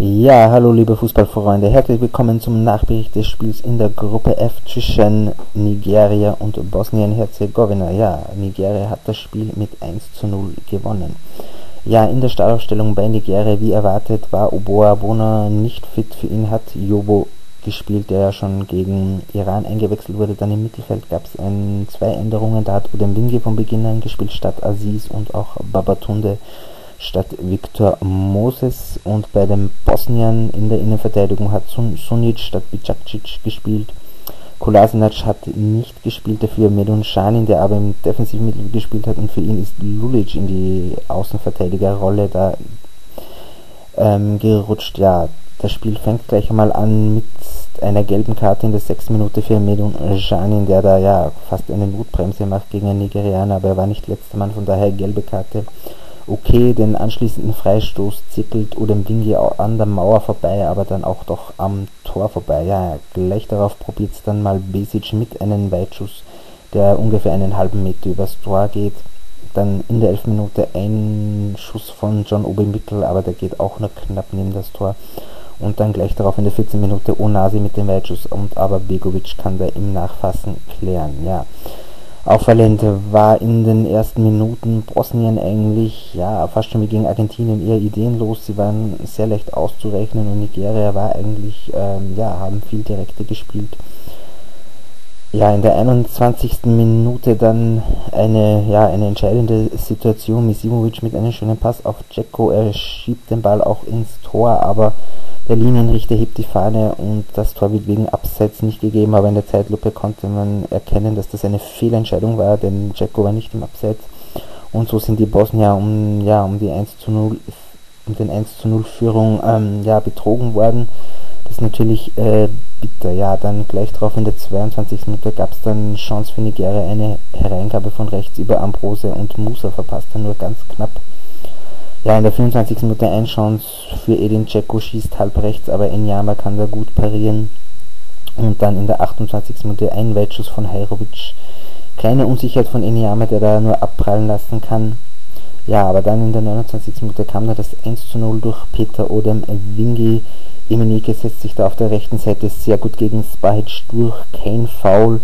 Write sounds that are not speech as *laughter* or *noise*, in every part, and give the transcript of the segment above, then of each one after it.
Ja, hallo liebe Fußballfreunde, herzlich willkommen zum Nachbericht des Spiels in der Gruppe F zwischen Nigeria und Bosnien-Herzegowina. Ja, Nigeria hat das Spiel mit 1 zu 0 gewonnen. Ja, in der Startaufstellung bei Nigeria, wie erwartet, war Oboa Bona nicht fit. Für ihn hat Jobo gespielt, der ja schon gegen Iran eingewechselt wurde. Dann im Mittelfeld gab es zwei Änderungen. Da hat Udembingi von Beginn an gespielt, statt Aziz und auch Babatunde statt Viktor Moses und bei den Bosniern in der Innenverteidigung hat Sun Sunic statt Bicacic gespielt. Kolasinac hat nicht gespielt, dafür Medun Shanin, der aber im Defensivmittel gespielt hat und für ihn ist Lulic in die Außenverteidigerrolle da ähm, gerutscht. Ja, das Spiel fängt gleich einmal an mit einer gelben Karte in der sechsten Minute für Medun Shanin, der da ja fast eine Notbremse macht gegen einen Nigerianer, aber er war nicht letzter Mann, von daher gelbe Karte okay, den anschließenden Freistoß zickelt Udembingi an der Mauer vorbei, aber dann auch doch am Tor vorbei. Ja, gleich darauf probiert es dann mal Besic mit einem Weitschuss, der ungefähr einen halben Meter übers Tor geht. Dann in der 11. Minute ein Schuss von John Obi Mickel, aber der geht auch nur knapp neben das Tor. Und dann gleich darauf in der 14. Minute Onasi mit dem Weitschuss und aber Begovic kann da im Nachfassen klären. Ja. Auffallend war in den ersten Minuten Bosnien eigentlich, ja, fast schon wie gegen Argentinien eher ideenlos. Sie waren sehr leicht auszurechnen und Nigeria war eigentlich, ähm, ja, haben viel direkter gespielt. Ja, in der 21. Minute dann eine, ja, eine entscheidende Situation. Misimovic mit einem schönen Pass auf Dzeko. Er schiebt den Ball auch ins Tor, aber der Linienrichter hebt die Fahne und das Tor wird wegen Abseits nicht gegeben, aber in der Zeitlupe konnte man erkennen, dass das eine Fehlentscheidung war, denn Jacko war nicht im Abseits. Und so sind die Bosnier um, ja, um die 1 zu 0, um den 1 zu 0 Führung ähm, ja, betrogen worden. Das ist natürlich äh, bitter. Ja, dann gleich drauf in der 22. Minute gab es dann Chance für Nigeria, eine Hereingabe von rechts über Ambrose und Musa verpasst er nur ganz knapp. Ja, in der 25. Minute ein Chance für Edin Dzeko, schießt halb rechts, aber Enyama kann da gut parieren. Und dann in der 28. Minute ein Weltschuss von Hajrovic. Kleine Unsicherheit von Enyama, der da nur abprallen lassen kann. Ja, aber dann in der 29. Minute kam da das 1 zu 0 durch Peter Odem Wingi. Emenike setzt sich da auf der rechten Seite sehr gut gegen Spahic durch, kein Foul.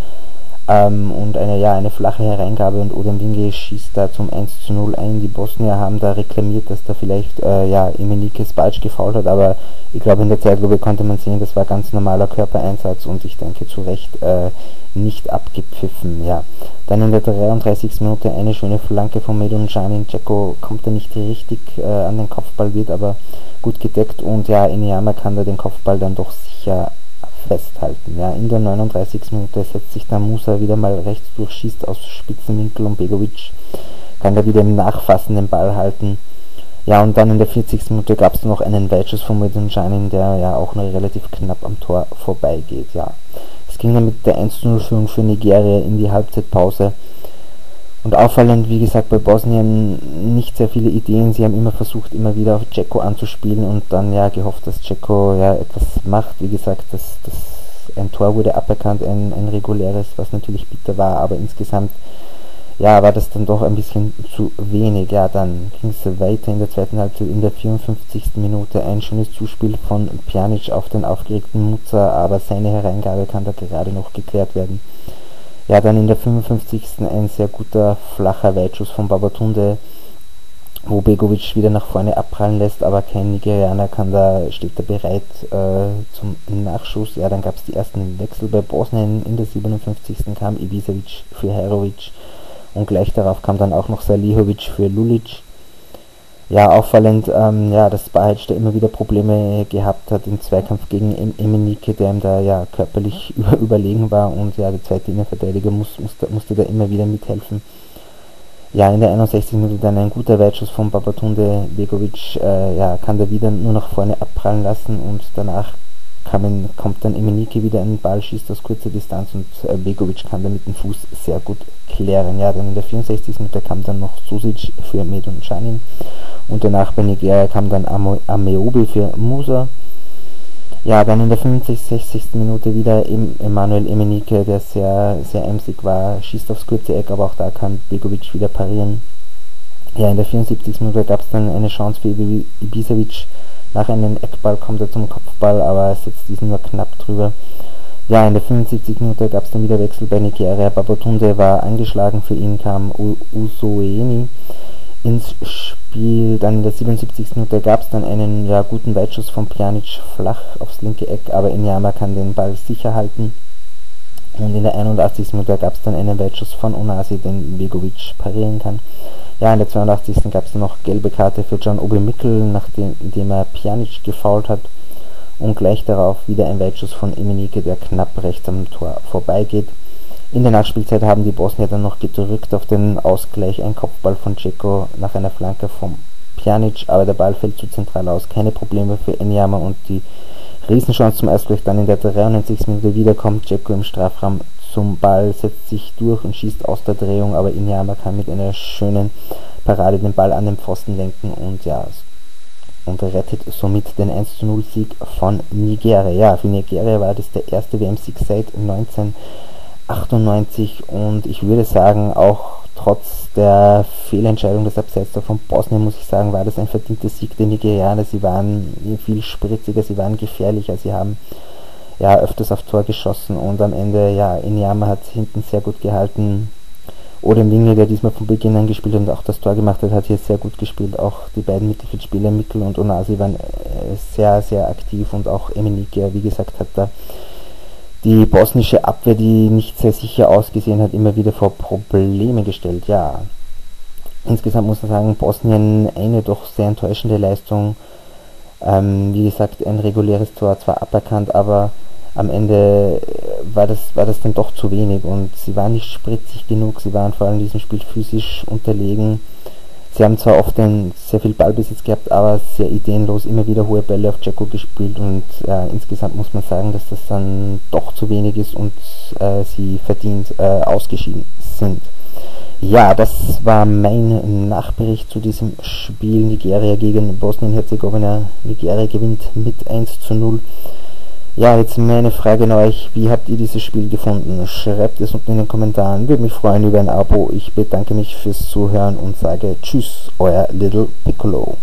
Ähm, und eine, ja, eine flache Hereingabe und Odembinge schießt da zum 1 zu 0 ein. Die Bosnier haben da reklamiert, dass da vielleicht äh, ja, Imenike falsch gefault hat, aber ich glaube in der Zeitlupe konnte man sehen, das war ganz normaler Körpereinsatz und ich denke zu Recht äh, nicht abgepfiffen. Ja. Dann in der 33. Minute eine schöne Flanke von Medun Janin. Ceko kommt da nicht richtig äh, an den Kopfball, wird aber gut gedeckt und ja, Inyama kann da den Kopfball dann doch sicher festhalten. Ja, in der 39. Minute setzt sich dann Musa wieder mal rechts durch, schießt aus Spitzenwinkel und Begovic kann da wieder im Nachfassen den Ball halten. Ja, und dann in der 40. Minute gab es noch einen Weitschuss von Medunjanin, der ja auch noch relativ knapp am Tor vorbeigeht. Ja, es ging dann mit der 1-0-Führung für Nigeria in die Halbzeitpause. Und auffallend, wie gesagt, bei Bosnien nicht sehr viele Ideen. Sie haben immer versucht, immer wieder auf Dzeko anzuspielen und dann ja gehofft, dass Dzeko ja etwas macht. Wie gesagt, das, das, ein Tor wurde aberkannt, ein, ein reguläres, was natürlich bitter war, aber insgesamt ja, war das dann doch ein bisschen zu wenig. Ja, dann ging es weiter in der zweiten Halbzeit in der 54. Minute. Ein schönes Zuspiel von Pjanic auf den aufgeregten Mutzer, aber seine Hereingabe kann da gerade noch geklärt werden. Ja, dann in der 55. ein sehr guter flacher Weitschuss von Babatunde, wo Begovic wieder nach vorne abprallen lässt, aber kein Nigerianer kann da, steht da bereit äh, zum Nachschuss. Ja, dann gab es die ersten Wechsel bei Bosnien. In der 57. kam Ibisevic für Herovic und gleich darauf kam dann auch noch Salihovic für Lulic ja, auffallend, ähm, ja, dass Bajic da immer wieder Probleme gehabt hat im Zweikampf gegen Emenike, der ihm da ja körperlich *laughs* über, überlegen war und ja, der zweite Innenverteidiger muss, musste, musste da immer wieder mithelfen. Ja, in der 61. Minute dann ein guter Weitschuss von Babatunde Begovic, äh, ja, kann da wieder nur nach vorne abprallen lassen und danach kann, kommt dann Emenike wieder in den Ball, schießt aus kurzer Distanz und äh, Begovic kann da mit dem Fuß sehr gut klären. Ja, dann in der 64. Minute kam dann noch Susic für Medun Canin und danach bei Nigeria kam dann Ameobi für Musa. Ja, dann in der 65. Minute wieder Emanuel Emenike, der sehr, sehr emsig war, schießt aufs kurze Eck, aber auch da kann Begovic wieder parieren. Ja, in der 74. Minute gab es dann eine Chance für Ibisevic, Nach einem Eckball kommt er zum Kopfball, aber er setzt diesen nur knapp drüber. Ja, in der 75. Minute gab es dann wieder Wechsel bei Nigeria. Babatunde war angeschlagen, für ihn kam Usoeni ins Spiel. Dann in der 77. Minute gab es dann einen ja, guten Weitschuss von Pjanic flach aufs linke Eck, aber Inyama kann den Ball sicher halten. Und in der 81. Minute gab es dann einen Weitschuss von Onasi, den Begovic parieren kann. Ja, in der 82. gab es dann noch gelbe Karte für John Obi Mickel, nachdem er Pjanic gefault hat. Und gleich darauf wieder ein Weitschuss von Emenike, der knapp rechts am Tor vorbeigeht. In der Nachspielzeit haben die Bosnier dann noch gedrückt auf den Ausgleich, ein Kopfball von Ceko nach einer Flanke von Pjanic, aber der Ball fällt zu zentral aus. Keine Probleme für Enyama und die Riesenchance zum Ausgleich dann in der 93. Minute wieder kommt Dzeko im Strafraum zum Ball, setzt sich durch und schießt aus der Drehung, aber Inyama kann mit einer schönen Parade den Ball an den Pfosten lenken und ja, und rettet somit den 1 0 Sieg von Nigeria. Ja, für Nigeria war das der erste WM-Sieg seit 1998 und ich würde sagen, auch trotz der Fehlentscheidung des Abseits von Bosnien, muss ich sagen, war das ein verdienter Sieg der Nigerianer. Sie waren viel spritziger, sie waren gefährlicher, sie haben ja öfters auf Tor geschossen und am Ende, ja, Inyama hat hinten sehr gut gehalten. Odem Winge, der diesmal von Beginn an gespielt und auch das Tor gemacht hat, hat hier sehr gut gespielt. Auch die beiden Mittelfeldspieler, Mikkel und Onasi, waren äh, sehr, sehr aktiv und auch Emenike, wie gesagt, hat da die bosnische Abwehr, die nicht sehr sicher ausgesehen hat, immer wieder vor Probleme gestellt. Ja, insgesamt muss man sagen, Bosnien eine doch sehr enttäuschende Leistung. Ähm, wie gesagt, ein reguläres Tor zwar aberkannt, aber am Ende war das, war das dann doch zu wenig und sie waren nicht spritzig genug, sie waren vor allem in diesem Spiel physisch unterlegen. Sie haben zwar oft ein, sehr viel Ballbesitz gehabt, aber sehr ideenlos, immer wieder hohe Bälle auf Jacko gespielt und äh, insgesamt muss man sagen, dass das dann doch zu wenig ist und äh, sie verdient äh, ausgeschieden sind. Ja, das war mein Nachbericht zu diesem Spiel Nigeria gegen Bosnien-Herzegowina. Nigeria gewinnt mit 1 zu 0. Ja, jetzt meine Frage an euch, wie habt ihr dieses Spiel gefunden? Schreibt es unten in den Kommentaren, würde mich freuen über ein Abo. Ich bedanke mich fürs Zuhören und sage Tschüss, euer Little Piccolo.